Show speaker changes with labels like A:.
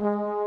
A: Bye.